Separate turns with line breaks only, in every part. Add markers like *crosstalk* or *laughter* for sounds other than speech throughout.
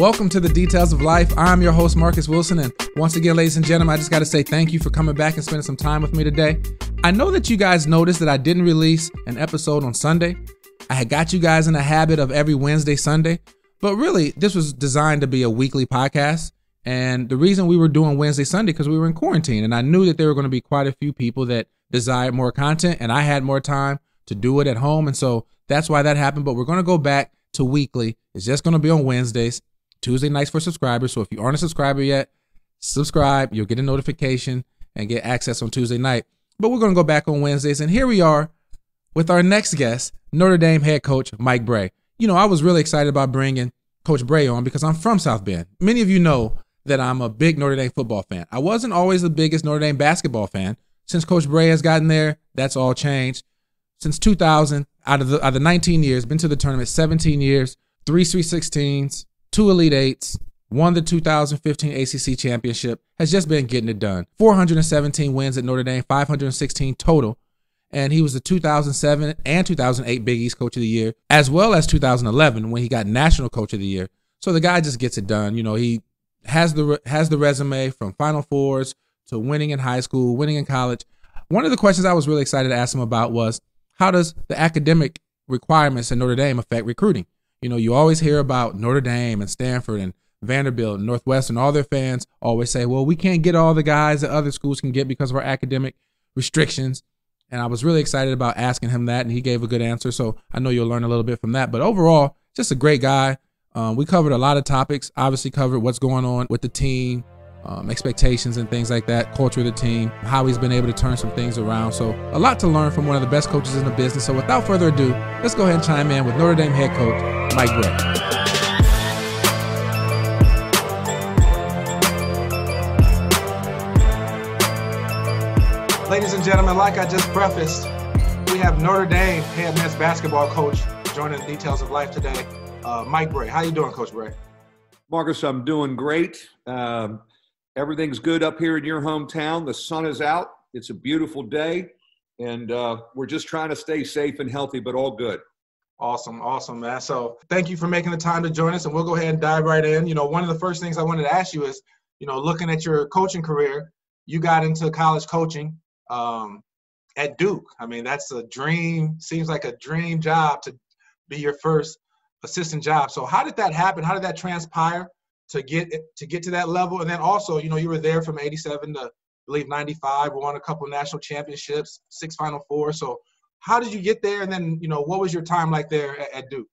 Welcome to the Details of Life. I'm your host, Marcus Wilson. And once again, ladies and gentlemen, I just got to say thank you for coming back and spending some time with me today. I know that you guys noticed that I didn't release an episode on Sunday. I had got you guys in the habit of every Wednesday, Sunday, but really, this was designed to be a weekly podcast. And the reason we were doing Wednesday, Sunday, because we were in quarantine. And I knew that there were going to be quite a few people that desired more content, and I had more time to do it at home. And so that's why that happened. But we're going to go back to weekly. It's just going to be on Wednesdays. Tuesday nights for subscribers. So if you aren't a subscriber yet, subscribe. You'll get a notification and get access on Tuesday night. But we're going to go back on Wednesdays. And here we are with our next guest, Notre Dame head coach Mike Brey. You know, I was really excited about bringing Coach Brey on because I'm from South Bend. Many of you know that I'm a big Notre Dame football fan. I wasn't always the biggest Notre Dame basketball fan. Since Coach Brey has gotten there, that's all changed. Since 2000, out of the, out of the 19 years, been to the tournament 17 years, three Sweet 16s, two Elite Eights, won the 2015 ACC championship, has just been getting it done. 417 wins at Notre Dame, 516 total. And he was the 2007 and 2008 Big East Coach of the Year, as well as 2011 when he got National Coach of the Year. So the guy just gets it done. You know, he has the has the resume from Final Fours to winning in high school, winning in college. One of the questions I was really excited to ask him about was how does the academic requirements at Notre Dame affect recruiting? You know, you always hear about Notre Dame and Stanford and Vanderbilt, and Northwestern, all their fans always say, well, we can't get all the guys that other schools can get because of our academic restrictions. And I was really excited about asking him that, and he gave a good answer. So I know you'll learn a little bit from that. But overall, just a great guy. Um, we covered a lot of topics, obviously, covered what's going on with the team, um, expectations and things like that, culture of the team, how he's been able to turn some things around. So, a lot to learn from one of the best coaches in the business. So, without further ado, let's go ahead and chime in with Notre Dame head coach Mike Brey. Ladies and gentlemen, like I just prefaced, we have Notre Dame head men's basketball coach joining the details of life today, uh, Mike Brey. How you doing, Coach Brey?
Marcus, I'm doing great. Um, Everything's good up here in your hometown. The sun is out. It's a beautiful day. And uh, we're just trying to stay safe and healthy, but all good.
Awesome, awesome, man. So thank you for making the time to join us, and we'll go ahead and dive right in. You know, one of the first things I wanted to ask you is, you know, looking at your coaching career, you got into college coaching um, at Duke. I mean, that's a dream. Seems like a dream job to be your first assistant job. So how did that happen? How did that transpire? to get to get to that level. And then also, you know, you were there from '87 to I believe '95, won a couple national championships, six Final Four. So, how did you get there? And then, you know, what was your time like there at, at Duke?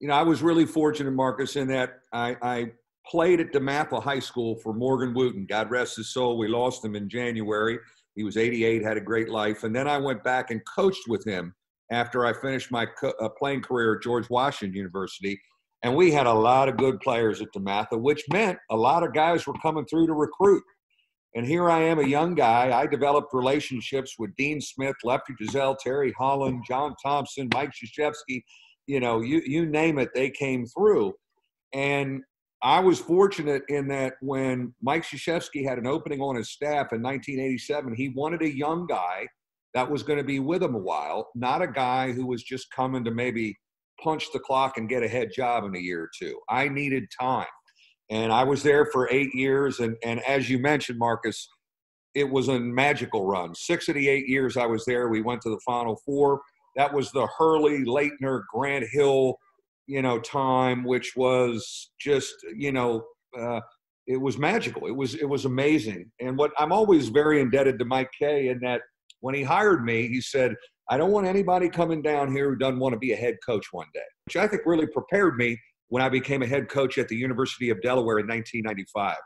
You know, I was really fortunate, Marcus, in that I, I played at DeMatha High School for Morgan Wooten. God rest his soul. We lost him in January. He was 88, had a great life. And then I went back and coached with him after I finished my co- uh, playing career at George Washington University. And we had a lot of good players at DeMatha, which meant a lot of guys were coming through to recruit. And here I am, a young guy. I developed relationships with Dean Smith, Lefty Driesell, Terry Holland, John Thompson, Mike Krzyzewski. You know, you, you name it, they came through. And I was fortunate in that when Mike Krzyzewski had an opening on his staff in 1987, he wanted a young guy that was going to be with him a while, not a guy who was just coming to maybe punch the clock and get a head job in a year or two. I needed time. And I was there for eight years. And, and as you mentioned, Marcus, it was a magical run. Six of the eight years I was there, we went to the Final Four. That was the Hurley, Laettner, Grant Hill, you know, time, which was just, you know, uh, it was magical. It was it was amazing. And what I'm always very indebted to Mike Kay in that when he hired me, he said, I don't want anybody coming down here who doesn't want to be a head coach one day, which I think really prepared me when I became a head coach at the University of Delaware in 1995.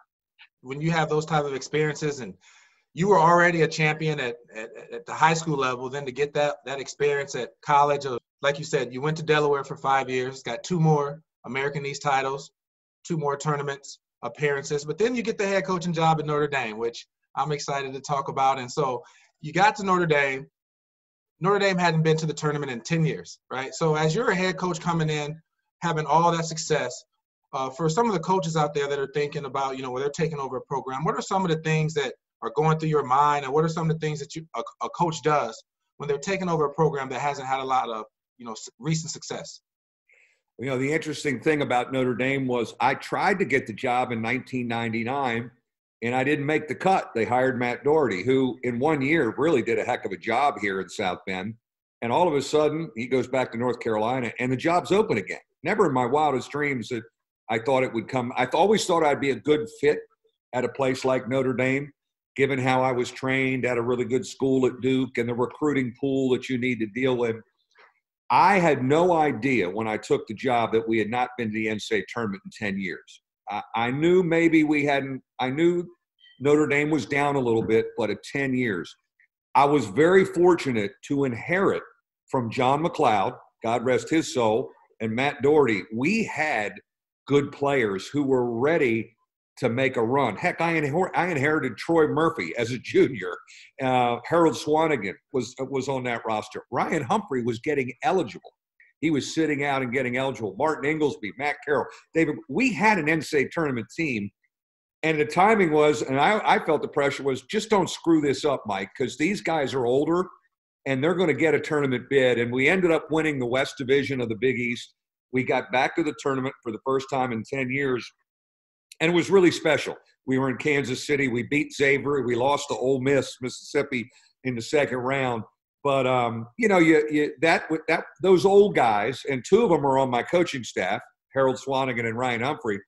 When you have those type of experiences and you were already a champion at, at, at, the high school level, then to get that, that experience at college, of, like you said, you went to Delaware for five years, got two more American East titles, two more tournaments appearances, but then you get the head coaching job at Notre Dame, which I'm excited to talk about. And so you got to Notre Dame, Notre Dame hadn't been to the tournament in 10 years, right? So as you're a head coach coming in, having all that success, uh, for some of the coaches out there that are thinking about, you know, where they're taking over a program, what are some of the things that are going through your mind, and what are some of the things that you a, a coach does when they're taking over a program that hasn't had a lot of you know recent success?
You know, the interesting thing about Notre Dame was I tried to get the job in 1999 and I didn't make the cut. They hired Matt Doherty, who in one year really did a heck of a job here in South Bend. And all of a sudden, he goes back to North Carolina and the job's open again. Never in my wildest dreams that I thought it would come. I always thought I'd be a good fit at a place like Notre Dame, given how I was trained at a really good school at Duke and the recruiting pool that you need to deal with. I had no idea when I took the job that we had not been to the NCAA tournament in 10 years. I, I knew maybe we hadn't, I knew Notre Dame was down a little bit, but at 10 years. I was very fortunate to inherit from John MacLeod, God rest his soul, and Matt Doherty. We had good players who were ready to make a run. Heck, I, I inherited Troy Murphy as a junior. Uh, Harold Swanagan was was on that roster. Ryan Humphrey was getting eligible. He was sitting out and getting eligible. Martin Ingelsby, Matt Carroll, David. We had an NCAA tournament team, and the timing was, and I, I felt the pressure was just don't screw this up, Mike, because these guys are older and they're going to get a tournament bid. And we ended up winning the West Division of the Big East. We got back to the tournament for the first time in 10 years and it was really special. We were in Kansas City. We beat Xavier. We lost to Ole Miss, Mississippi, in the second round. But um, you know, you, you that that those old guys, and two of them are on my coaching staff, Harold Swanagan and Ryan Humphrey.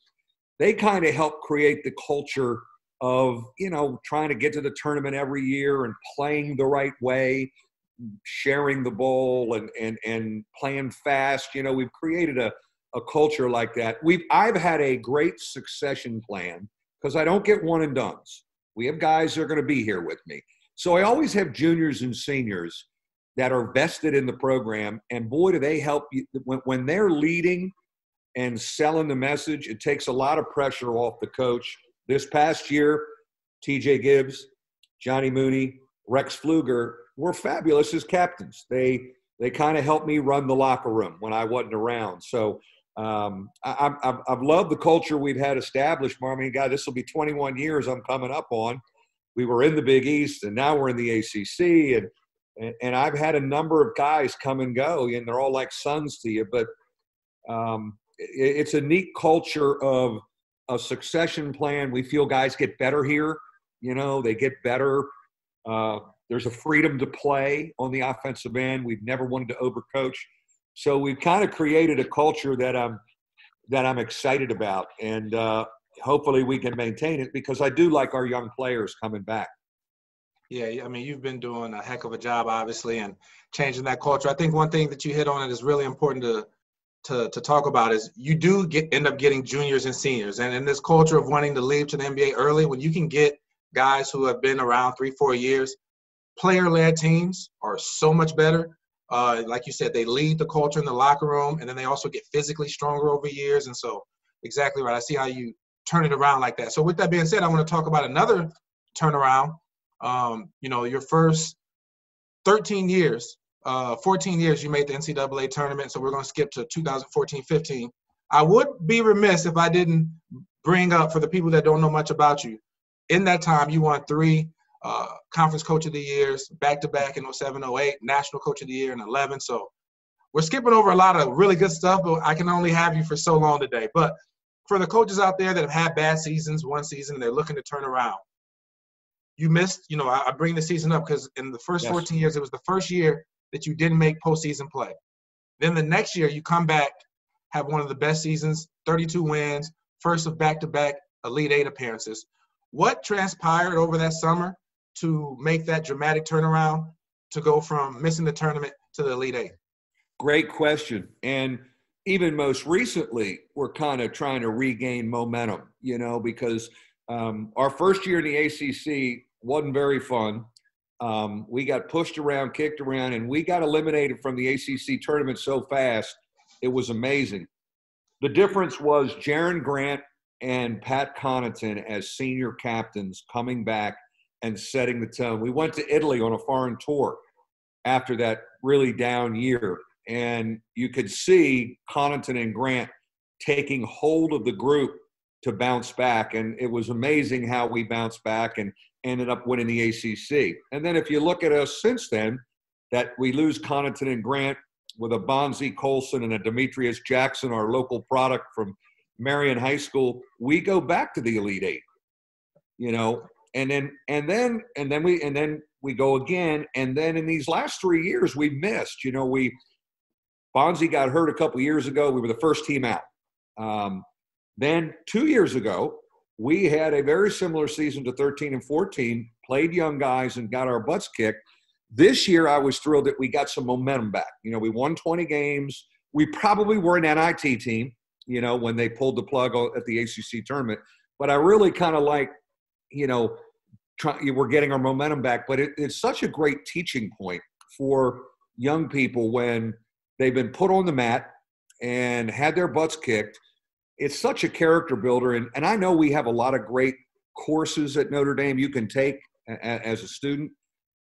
They kind of help create the culture of you know trying to get to the tournament every year and playing the right way, sharing the ball and and and playing fast. You know, we've created a a culture like that. We've I've had a great succession plan because I don't get one and dones. We have guys that are going to be here with me. So I always have juniors and seniors that are vested in the program, and boy, do they help you when, when they're leading and selling the message. It takes a lot of pressure off the coach. This past year, T.J. Gibbs, Johnny Mooney, Rex Pflueger were fabulous as captains. They they kind of helped me run the locker room when I wasn't around. So um, I, have I've loved the culture we've had established. Mean, God, this will be 21 years I'm coming up on. We were in the Big East, and now we're in the ACC, and and, and I've had a number of guys come and go, and they're all like sons to you. But um, it, it's a neat culture of a succession plan. We feel guys get better here. You know, they get better. Uh, there's a freedom to play on the offensive end. We've never wanted to overcoach so we've kind of created a culture that I'm that I'm excited about, and uh, hopefully we can maintain it because I do like our young players coming back.
Yeah, I mean, you've been doing a heck of a job, obviously, and changing that culture. I think one thing that you hit on that is really important to to, to talk about is you do get end up getting juniors and seniors, and in this culture of wanting to leave to the NBA early, when you can get guys who have been around three, four years, player-led teams are so much better uh, like you said, they lead the culture in the locker room, and then they also get physically stronger over years. And so, exactly right. I see how you turn it around like that. So, with that being said, I want to talk about another turnaround. Um, you know, your first 13 years, uh, 14 years, you made the NCAA tournament. So, we're going to skip to 2014 15. I would be remiss if I didn't bring up for the people that don't know much about you. In that time, you won three uh, conference coach of the years, back to back in 07, 08, national coach of the year in 11. So we're skipping over a lot of really good stuff, but I can only have you for so long today. But for the coaches out there that have had bad seasons, one season, and they're looking to turn around, you missed, you know, I, bring the season up because in the first yes. 14 years, it was the first year that you didn't make postseason play. Then the next year, you come back, have one of the best seasons, 32 wins, first of back to back Elite Eight appearances. What transpired over that summer to make that dramatic turnaround to go from missing the tournament to the Elite Eight?
Great question. And even most recently, we're kind of trying to regain momentum, you know, because um, our first year in the ACC wasn't very fun. Um, we got pushed around, kicked around, and we got eliminated from the ACC tournament so fast. It was amazing. The difference was Jerian Grant and Pat Connaughton as senior captains coming back and setting the tone. We went to Italy on a foreign tour after that really down year, and you could see Connaughton and Grant taking hold of the group to bounce back. And it was amazing how we bounced back. And ended up winning the ACC. And then if you look at us since then, that we lose Connaughton and Grant with a Bonzie Colson and a Demetrius Jackson, our local product from Marian High School, we go back to the Elite Eight. You know, and then and then and then we and then we go again, and then in these last three years we missed. You know, we Bonzie got hurt a couple years ago. We were the first team out. Um, then two years ago, we had a very similar season to 13 and 14, played young guys and got our butts kicked. This year, I was thrilled that we got some momentum back. You know, we won 20 games. We probably were an NIT team, you know, when they pulled the plug at the ACC tournament. But I really kind of like, you know, try, we're getting our momentum back. But it, it's such a great teaching point for young people when they've been put on the mat and had their butts kicked it's such a character builder. And, and I know we have a lot of great courses at Notre Dame you can take a, as a student.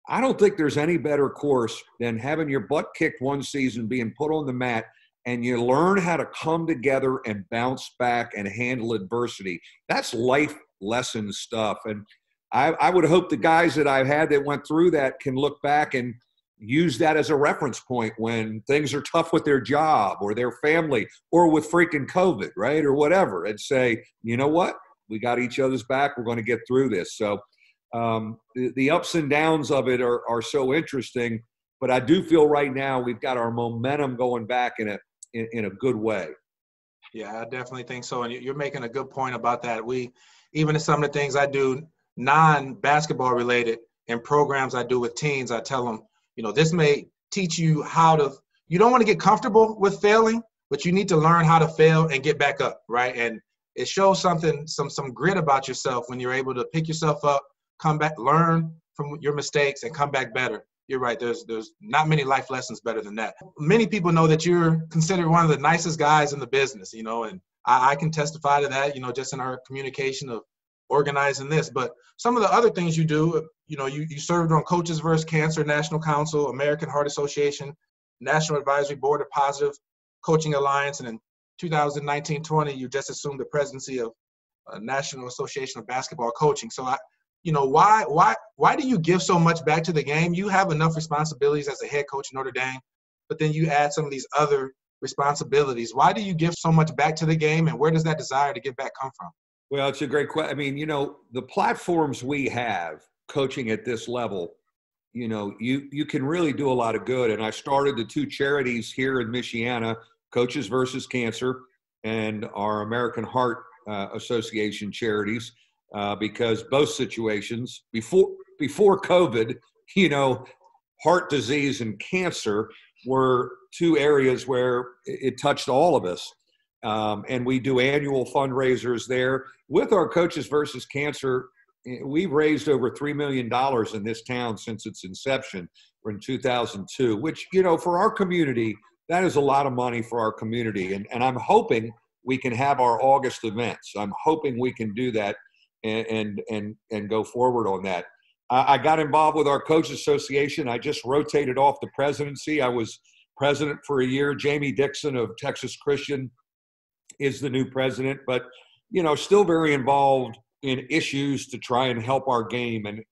I don't think there's any better course than having your butt kicked one season, being put on the mat, and you learn how to come together and bounce back and handle adversity. That's life lesson stuff. And I, I would hope the guys that I've had that went through that can look back and use that as a reference point when things are tough with their job or their family or with freaking COVID, right? Or whatever, and say, you know what? We got each other's back. We're going to get through this. So um, the, the ups and downs of it are, are so interesting. But I do feel right now we've got our momentum going back in a in, in a good way.
Yeah, I definitely think so. And you're making a good point about that. We, even in some of the things I do non basketball related and programs I do with teens, I tell them you know, this may teach you how to, you don't want to get comfortable with failing, but you need to learn how to fail and get back up, right? And it shows something, some some grit about yourself when you're able to pick yourself up, come back, learn from your mistakes, and come back better. You're right. There's there's not many life lessons better than that. Many people know that you're considered one of the nicest guys in the business, you know, and I, I can testify to that, you know, just in our communication of organizing this. But some of the other things you do, you know, you, you served on Coaches vs. Cancer National Council, American Heart Association, National Advisory Board of Positive Coaching Alliance, and in 2019-20, you just assumed the presidency of uh, National Association of Basketball Coaching. So I, you know, why why why do you give so much back to the game? You have enough responsibilities as a head coach in Notre Dame, but then you add some of these other responsibilities. Why do you give so much back to the game, and where does that desire to give back come from?
Well, it's a great question. I mean, you know, the platforms we have coaching at this level, you know, you you can really do a lot of good. And I started the two charities here in Michiana, Coaches versus Cancer, and our American Heart uh, Association charities, uh, because both situations before before COVID, *laughs* you know, heart disease and cancer were two areas where it touched all of us. Um, and we do annual fundraisers there. With our coaches versus cancer eh, we've raised over $3 million in this town since its inception in 2002 which you know for our community that is a lot of money for our community. And, and i'm hoping we can have our august events. I'm hoping we can do that and and and, and go forward on that. I, I got involved with our coaches association. I just rotated off the presidency. I was president for a year. Jamie dixon of texas christian is the new president, but you know, still very involved in issues to try and help our game. And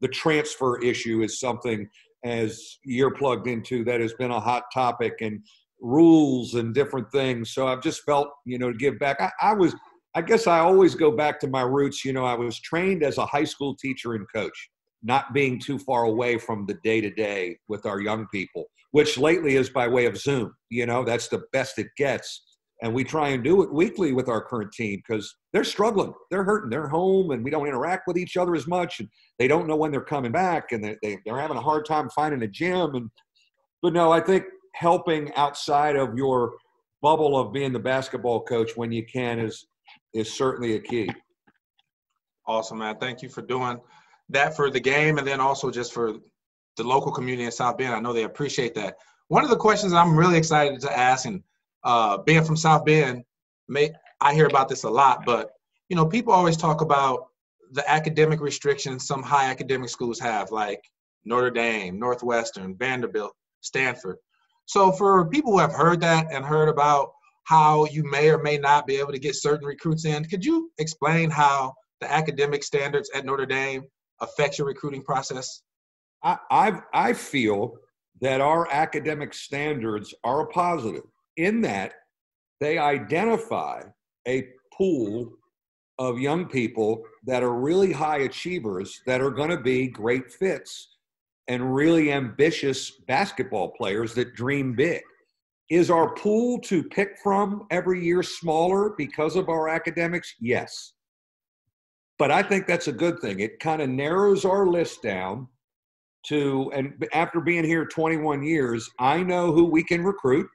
the transfer issue is something as you're plugged into that has been a hot topic and rules and different things. So I've just felt, you know, to give back. I, I was, I guess I always go back to my roots. You know, I was trained as a high school teacher and coach, not being too far away from the day to day with our young people, which lately is by way of Zoom. You know, that's the best it gets and we try and do it weekly with our current team because they're struggling. They're hurting. They're home and we don't interact with each other as much and they don't know when they're coming back and they, they, they're having a hard time finding a gym and but no i think helping outside of your bubble of being the basketball coach when you can is is certainly a key.
Awesome man. Thank you for doing that for the game and then also just for the local community in south bend. I know they appreciate that. One of the questions i'm really excited to ask and uh, being from South Bend, may, I hear about this a lot, but you know, people always talk about the academic restrictions some high academic schools have, like Notre Dame, Northwestern, Vanderbilt, Stanford. So for people who have heard that and heard about how you may or may not be able to get certain recruits in, could you explain how the academic standards at Notre Dame affect your recruiting process?
I, I've, I feel that our academic standards are a positive in that they identify a pool of young people that are really high achievers that are going to be great fits and really ambitious basketball players that dream big. Is our pool to pick from every year smaller because of our academics? Yes. But I think that's a good thing. It kind of narrows our list down to, and after being here 21 years, I know who we can recruit.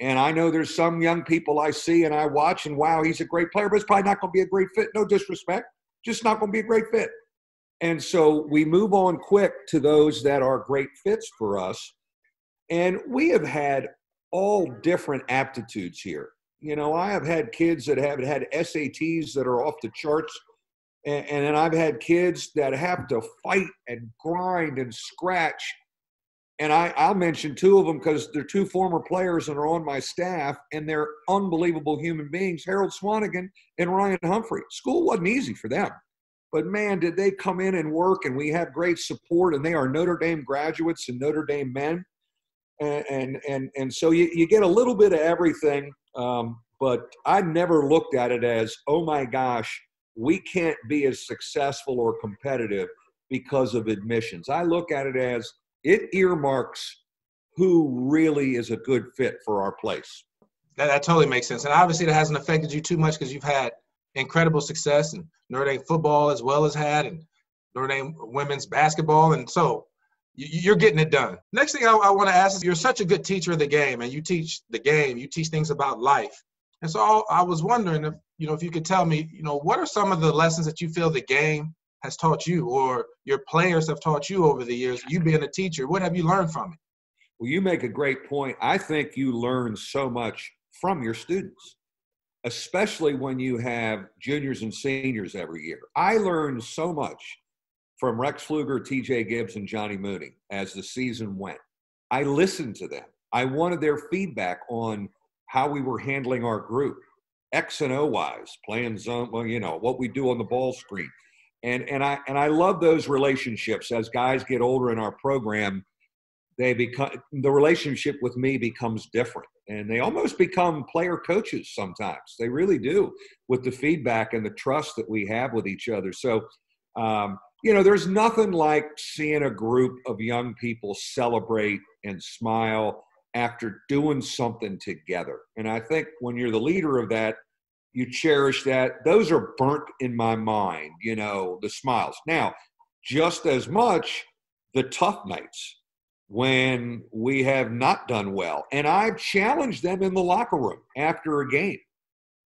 And I know there's some young people I see and I watch, and wow, he's a great player, but it's probably not going to be a great fit. No disrespect, just not going to be a great fit. And so we move on quick to those that are great fits for us. And we have had all different aptitudes here. You know, I have had kids that have had SATs that are off the charts, and, and then I've had kids that have to fight and grind and scratch. And I, I'll mention two of them because they're two former players and are on my staff, and they're unbelievable human beings Harold Swanagan and Ryan Humphrey. School wasn't easy for them but man, did they come in and work, and we have great support, and they are Notre Dame graduates and Notre Dame men, and and and, and so you, you get a little bit of everything. Um, but I never looked at it as, oh my gosh, we can't be as successful or competitive because of admissions. I look at it as it earmarks who really is a good fit for our place.
That, that totally makes sense. And obviously, that hasn't affected you too much because you've had incredible success, in Notre Dame football as well as had, and Notre Dame women's basketball, and so you're getting it done. Next thing I, I want to ask is, you're such a good teacher of the game, and you teach the game, you teach things about life, and so I was wondering if you know if you could tell me, you know, what are some of the lessons that you feel the game has taught you, or your players have taught you over the years? You being a teacher, what have you learned from it?
Well, you make a great point. I think you learn so much from your students especially when you have juniors and seniors every year. I learned so much from Rex Pflueger, TJ Gibbs, and Johnny Mooney as the season went. I listened to them. I wanted their feedback on how we were handling our group, X and O wise, playing zone, well, you know, what we do on the ball screen. And, and I and I love those relationships. As guys get older in our program they become the relationship with me becomes different. And they almost become player coaches sometimes. They really do with the feedback and the trust that we have with each other. So um, you know there's nothing like seeing a group of young people celebrate and smile after doing something together. And i think when you're the leader of that you cherish that those are burnt in my mind you know the smiles now just as much the tough nights when we have not done well. And I've challenged them in the locker room after a game.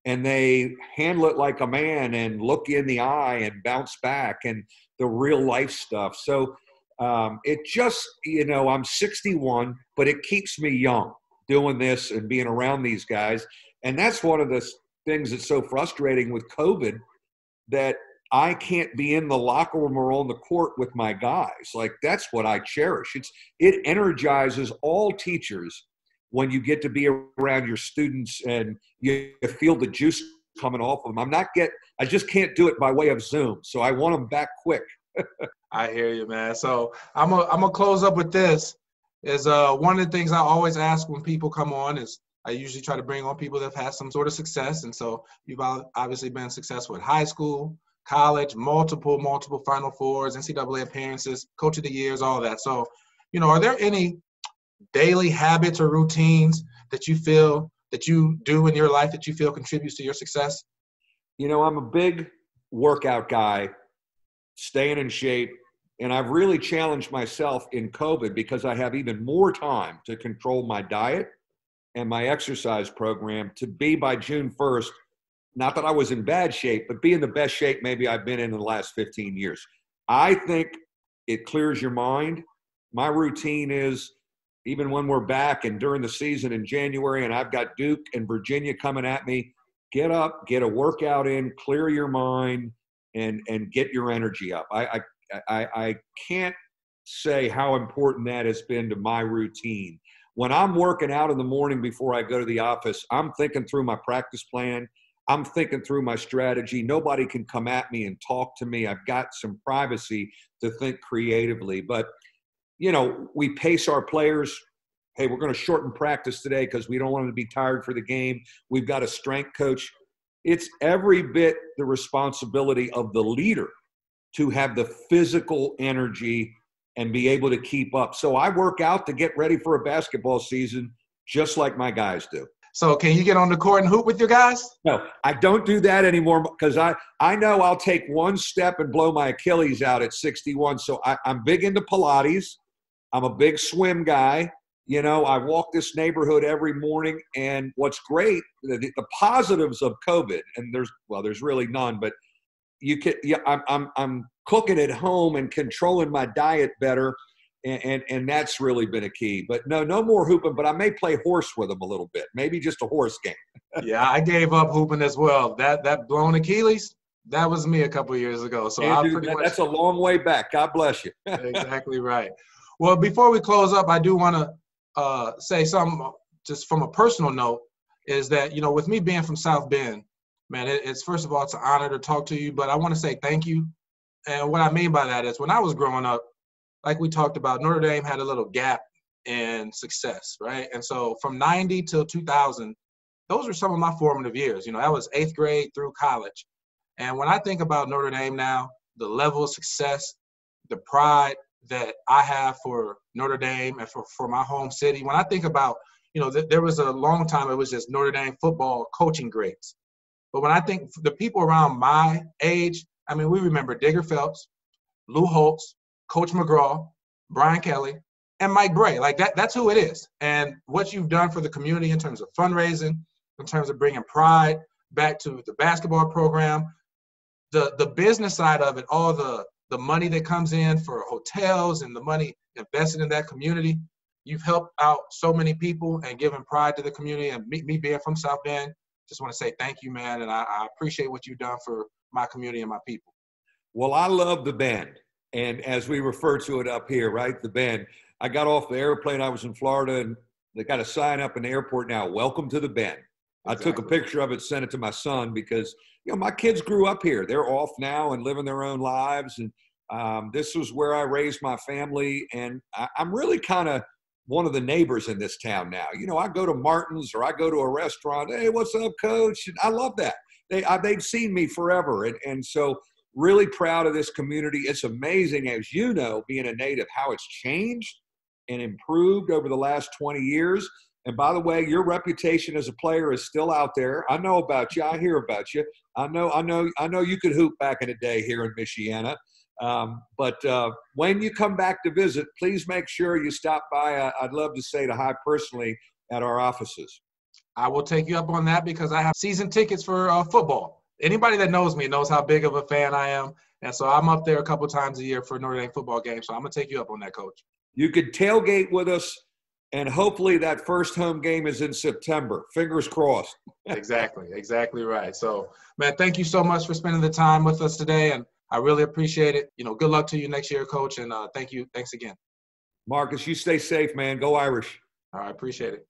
And they handle it like a man and look in the eye and bounce back and the real life stuff. So um, it just, you know, I'm 61, but it keeps me young doing this and being around these guys. And that's one of the things that's so frustrating with COVID that I can't be in the locker room or on the court with my guys. Like that's what I cherish. It's it energizes all teachers when you get to be around your students and you feel the juice coming off of them. I'm not get I just can't do it by way of Zoom. So I want them back quick. *laughs*
I hear you, man. So I'm gonna I'm gonna close up with this. Is uh one of the things I always ask when people come on is I usually try to bring on people that have had some sort of success, and so you've obviously been successful at high school, college, multiple, multiple Final Fours, NCAA appearances, Coach of the Years, all that. So, you know, are there any daily habits or routines that you feel that you do in your life that you feel contributes to your success?
You know, I'm a big workout guy, staying in shape, and I've really challenged myself in COVID because I have even more time to control my diet and my exercise program to be by June 1st not that I was in bad shape, but be in the best shape maybe I've been in in the last 15 years. I think it clears your mind. My routine is even when we're back and during the season in January and I've got Duke and Virginia coming at me, get up, get a workout in, clear your mind, and and get your energy up. I I I, I can't say how important that has been to my routine. When I'm working out in the morning before I go to the office, I'm thinking through my practice plan. I'm thinking through my strategy. Nobody can come at me and talk to me. I've got some privacy to think creatively. But, you know, we pace our players. Hey, we're going to shorten practice today because we don't want them to be tired for the game. We've got a strength coach. It's every bit the responsibility of the leader to have the physical energy and be able to keep up. So I work out to get ready for a basketball season just like my guys do.
So can you get on the court and hoop with your guys?
No, I don't do that anymore because I, I know I'll take one step and blow my Achilles out at 61. So I, I'm big into Pilates. I'm a big swim guy. You know, I walk this neighborhood every morning, and what's great, the, the positives of COVID, and there's well, there's really none, but you can, yeah, I'm, I'm, I'm cooking at home and controlling my diet better and, and, and that's really been a key. But no, no more hooping. But I may play horse with them a little bit, maybe just a horse game. *laughs*
yeah, I gave up hooping as well. That that blown Achilles, that was me a couple years ago. So
pretty that, much, that's a long way back. God bless you. *laughs*
exactly right. Well, before we close up, I do want to uh, say something just from a personal note. Is that you know, with me being from South Bend, man, it, it's first of all it's an honor to talk to you, but I want to say thank you. And what I mean by that is, when I was growing up, like we talked about, Notre Dame had a little gap in success, right? And so from 90 till 2000, those were some of my formative years. You know, that was eighth grade through college. And when I think about Notre Dame now, the level of success, the pride that I have for Notre Dame and for, for my home city, when I think about, you know, th- there was a long time it was just Notre Dame football coaching grades. But when I think the people around my age, I mean, we remember Digger Phelps, Lou Holtz, Coach McGraw, Brian Kelly, and Mike Brey. Like that, that's who it is. And what you've done for the community in terms of fundraising, in terms of bringing pride back to the basketball program, the the business side of it, all the the money that comes in for hotels and the money invested in that community. You've helped out so many people and given pride to the community. And me, me being from South Bend, just want to say thank you, man. And I, I appreciate what you've done for my community and my people.
Well, I love the Bend. And as we refer to it up here, right, the Bend. I got off the airplane. I was in Florida, and they got a sign up in the airport now. Welcome to the Bend. Exactly. I took a picture of it, sent it to my son because you know my kids grew up here. They're off now and living their own lives, and um, this was where I raised my family. And I, I'm really kind of one of the neighbors in this town now. You know, I go to Martin's or I go to a restaurant. Hey, what's up, Coach? And I love that. They I, they've seen me forever, and and so really proud of this community. It's amazing, as you know, being a native, how it's changed and improved over the last 20 years. And by the way, your reputation as a player is still out there. I know about you. I hear about you. I know. I know. I know you could hoop back in the day here in Michiana. Um, but uh, when you come back to visit, please make sure you stop by. Uh, I'd love to say to hi personally at our offices.
I will take you up on that because I have season tickets for uh, football anybody that knows me knows how big of a fan I am. And so I'm up there a couple times a year for Notre Dame football games. So I'm going to take you up on that, coach.
You could tailgate with us, and hopefully that first home game is in September. Fingers crossed. *laughs*
exactly. Exactly right. So, man, thank you so much for spending the time with us today. And I really appreciate it. You know, good luck to you next year, coach. And uh, thank you. Thanks again.
Marcus, you stay safe, man. Go Irish.
All right. Appreciate it.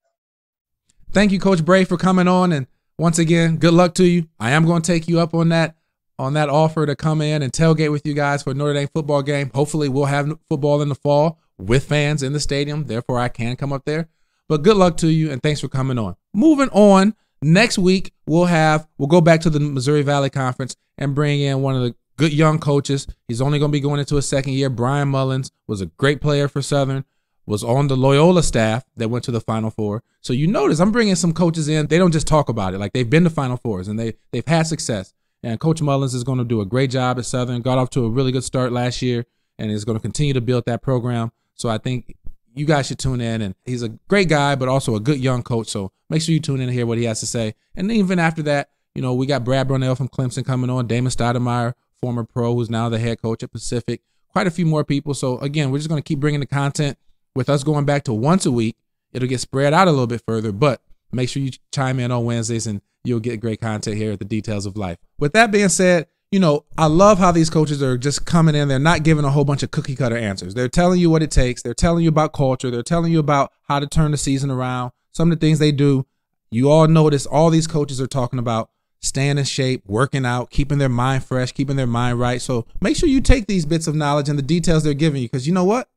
Thank you, Coach Brey, for coming on and once again, good luck to you. I am going to take you up on that on that offer to come in and tailgate with you guys for Notre Dame football game. Hopefully, we'll have football in the fall with fans in the stadium. Therefore, I can come up there. But good luck to you and thanks for coming on. Moving on, next week we'll have we'll go back to the Missouri Valley Conference and bring in one of the good young coaches. He's only going to be going into a second year. Bryan Mullins was a great player for Southern was on the Loyola staff that went to the Final Four. So you notice I'm bringing some coaches in. They don't just talk about it. Like they've been to Final Fours and they they've had success. And Coach Mullins is going to do a great job at Southern. Got off to a really good start last year and is going to continue to build that program. So I think you guys should tune in. And he's a great guy, but also a good young coach. So make sure you tune in and hear what he has to say. And even after that, you know, we got Brad Brownell from Clemson coming on, Damon Stoudemire, former pro, who's now the head coach at Pacific. Quite a few more people. So again, we're just going to keep bringing the content with us going back to once a week, it'll get spread out a little bit further, but make sure you chime in on Wednesdays and you'll get great content here at the details of life. With that being said, you know, I love how these coaches are just coming in. They're not giving a whole bunch of cookie cutter answers. They're telling you what it takes. They're telling you about culture. They're telling you about how to turn the season around, some of the things they do. You all notice all these coaches are talking about
staying in shape, working out, keeping their mind fresh, keeping their mind right. So make sure you take these bits of knowledge and the details they're giving you because you know what?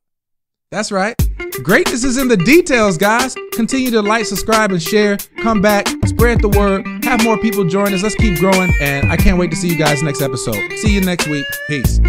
That's right. Greatness is in the details, guys. Continue to like, subscribe, and share. Come back, spread the word, have more people join us. Let's keep growing. And I can't wait to see you guys next episode. See you next week. Peace.